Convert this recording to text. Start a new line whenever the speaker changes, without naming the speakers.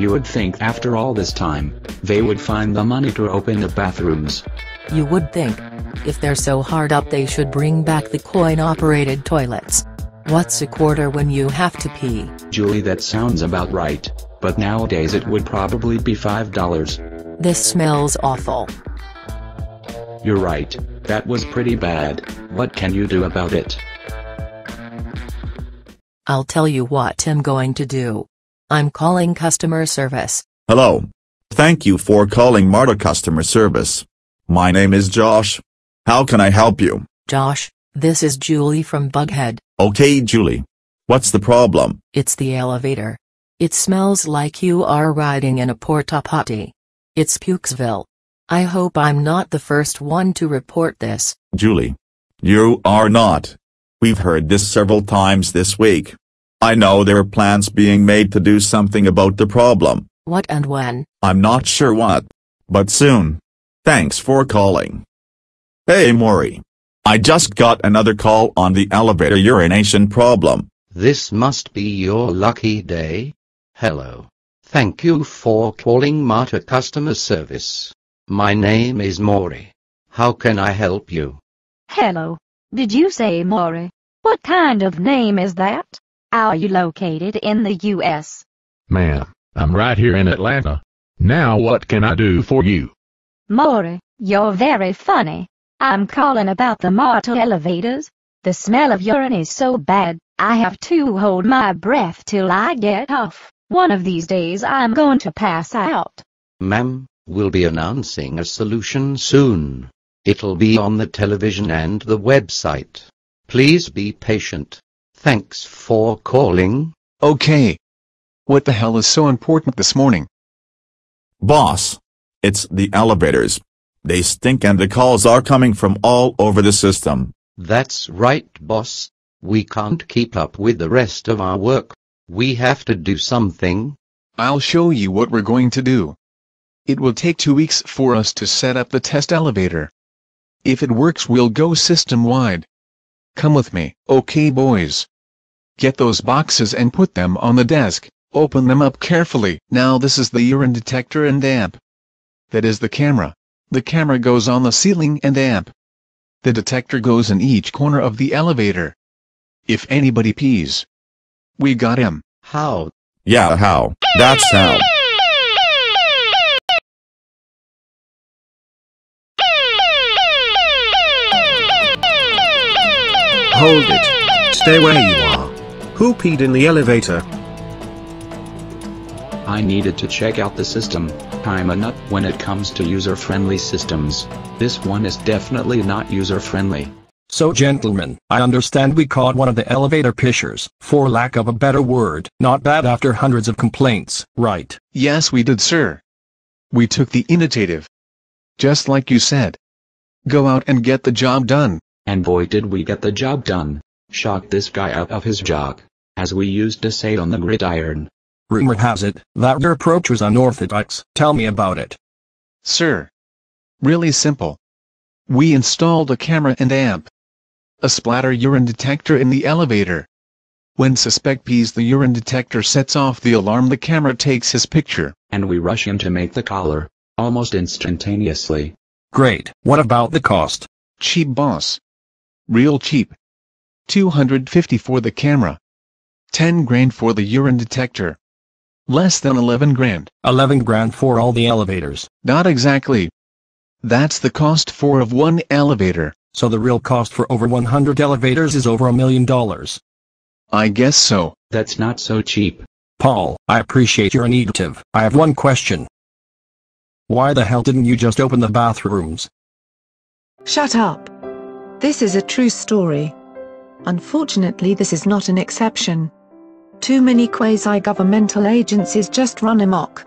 You would think after all this time, they would find the money to open the bathrooms.
You would think. If they're so hard up they should bring back the coin-operated toilets. What's a quarter when you have to pee?
Julie that sounds about right, but nowadays it would probably be $5.
This smells awful.
You're right, that was pretty bad, what can you do about it?
I'll tell you what I'm going to do. I'm calling customer service.
Hello. Thank you for calling Marta Customer Service. My name is Josh. How can I help you?
Josh, this is Julie from Buckhead.
Okay Julie. What's the problem?
It's the elevator. It smells like you are riding in a porta potty. It's Pukesville. I hope I'm not the first one to report this.
Julie. You are not. We've heard this several times this week. I know there are plans being made to do something about the problem.
What and when?
I'm not sure what. But soon. Thanks for calling. Hey Maury. I just got another call on the elevator urination problem.
This must be your lucky day. Hello. Thank you for calling Marta Customer Service. My name is Maury. How can I help you?
Hello. Did you say Maury? What kind of name is that? Are you located in the U.S.?
Ma'am, I'm right here in Atlanta. Now what can I do for you?
Maury, you're very funny. I'm calling about the Marta elevators. The smell of urine is so bad, I have to hold my breath till I get off. One of these days I'm going to pass out.
Ma'am, we'll be announcing a solution soon. It'll be on the television and the website. Please be patient. Thanks for calling.
Okay. What the hell is so important this morning?
Boss. It's the elevators. They stink and the calls are coming from all over the system.
That's right, boss. We can't keep up with the rest of our work. We have to do something.
I'll show you what we're going to do. It will take two weeks for us to set up the test elevator. If it works we'll go system-wide. Come with me, okay boys? Get those boxes and put them on the desk, open them up carefully. Now this is the urine detector and amp. That is the camera. The camera goes on the ceiling and amp. The detector goes in each corner of the elevator. If anybody pees, we got him.
How?
Yeah how? That's how.
Hold it. Stay where you are. Who peed in the elevator?
I needed to check out the system. I'm a nut when it comes to user-friendly systems. This one is definitely not user-friendly.
So gentlemen, I understand we caught one of the elevator pishers, for lack of a better word. Not bad after hundreds of complaints, right?
Yes we did sir. We took the initiative. Just like you said. Go out and get the job done.
And boy did we get the job done. Shocked this guy out of his job. As we used to say on the gridiron.
Rumor has it, that your approach was unorthodox. Tell me about it.
Sir. Really simple. We installed a camera and amp. A splatter urine detector in the elevator. When suspect pees the urine detector sets off the alarm the camera takes his picture.
And we rush him to make the collar. Almost instantaneously.
Great. What about the cost?
Cheap boss. Real cheap. 250 for the camera. 10 grand for the urine detector. Less than 11 grand.
11 grand for all the elevators.
Not exactly. That's the cost for of one elevator.
So the real cost for over 100 elevators is over a million dollars.
I guess so.
That's not so cheap.
Paul, I appreciate your initiative. I have one question. Why the hell didn't you just open the bathrooms?
Shut up. This is a true story. Unfortunately this is not an exception. Too many quasi-governmental agencies just run amok.